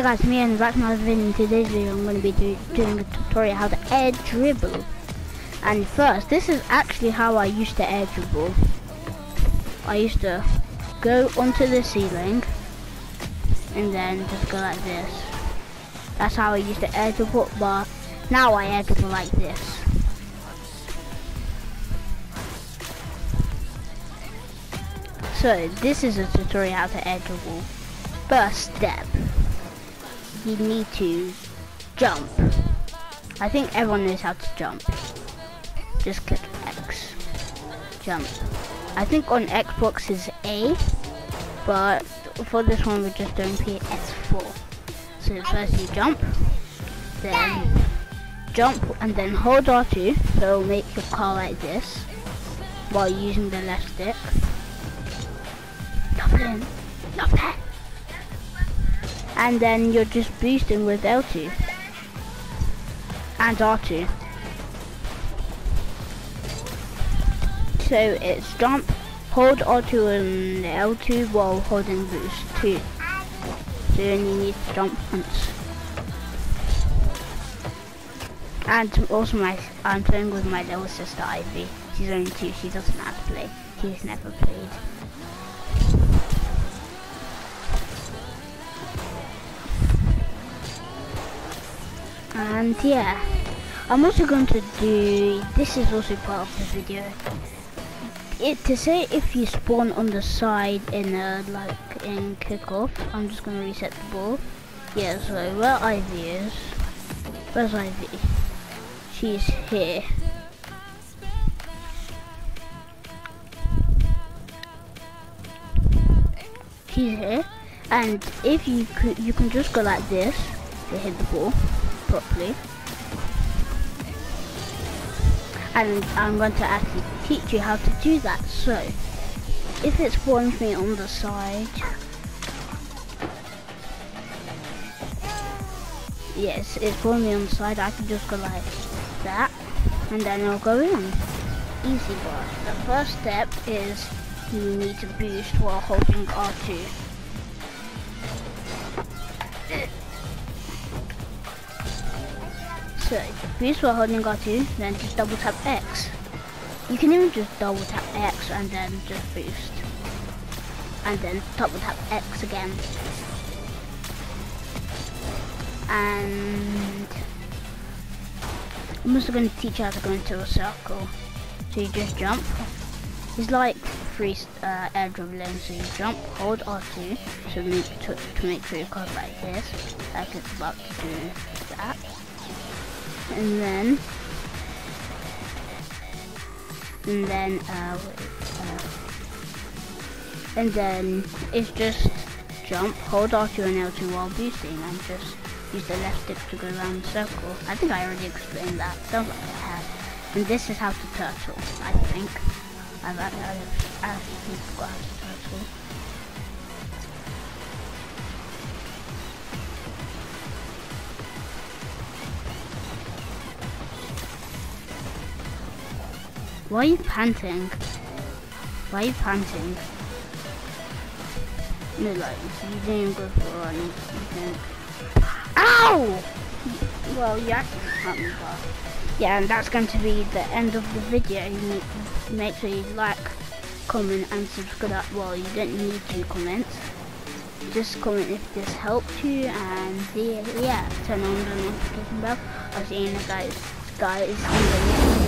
Hey guys, me and to my video. In today's video, I'm going to be do, doing a tutorial how to air dribble. And first, this is actually how I used to air dribble. I used to go onto the ceiling and then just go like this. That's how I used to air dribble, but now I air dribble like this. So this is a tutorial how to air dribble. First step you need to jump. I think everyone knows how to jump. Just click X. Jump. I think on Xbox is A, but for this one we're just doing PS4. So first you jump, then jump and then hold R2, so it'll make your car like this, while using the left stick. Nothing. Nothing and then you're just boosting with L2 and R2. So it's jump, hold R2 and L2 while holding boost too. So you only need to jump once. And also my, I'm playing with my little sister Ivy. She's only two, she doesn't have to play. She's never played. And yeah I'm also going to do this is also part of the video. It to say if you spawn on the side in a like in kickoff I'm just gonna reset the ball. Yeah so where Ivy is where's Ivy? She's here. She's here. And if you could you can just go like this to hit the ball properly. And I'm going to actually teach you how to do that. So, if it spawns me on the side, yes, it spawns me on the side, I can just go like that, and then it'll go in. Easy but The first step is you need to boost while holding R2. So, boost while holding R2, then just double tap X. You can even just double tap X and then just boost. And then double tap X again. And I'm also going to teach you how to go into a circle. So you just jump. It's like free uh, air dribbling. So you jump, hold R2 to to, to make sure you go like this, like it's about to do that and then and then uh, uh, and then it's just jump, hold R2 and L2 while boosting and just use the left stick to go around the circle. I think I already explained that. Sounds like I have. And this is how to turtle, I think. I've actually forgot how to turtle. Why are you panting? Why are you panting? No, like, you didn't go for a run. You think. Ow! Well, you actually hurt me, but... Yeah, and that's going to be the end of the video. To make sure you like, comment, and subscribe. Well, you don't need to comment. Just comment if this helped you, and yeah, yeah turn on the notification bell. I'll see you guys, guys, in the next.